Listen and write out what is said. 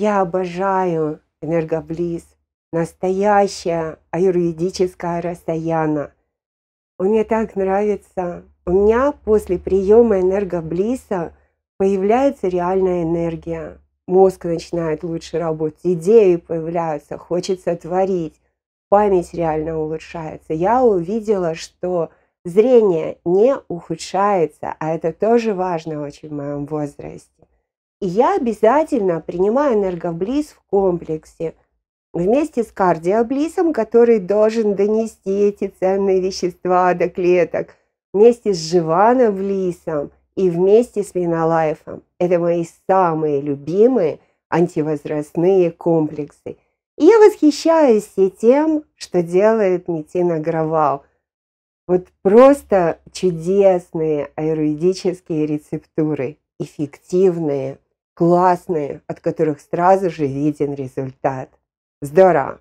Я обожаю энергоблиз, настоящая аюрведическая расстояна. Мне так нравится. У меня после приема энергоблиса появляется реальная энергия. Мозг начинает лучше работать, идеи появляются, хочется творить, память реально улучшается. Я увидела, что зрение не ухудшается, а это тоже важно очень в моем возрасте. И я обязательно принимаю энергоблиз в комплексе вместе с кардиоблизом, который должен донести эти ценные вещества до клеток, вместе с живаноблизом и вместе с линолайфом. Это мои самые любимые антивозрастные комплексы. И я восхищаюсь и тем, что делает Нитина Гравал. Вот просто чудесные аюрведические рецептуры, эффективные, классные, от которых сразу же виден результат. Здорово!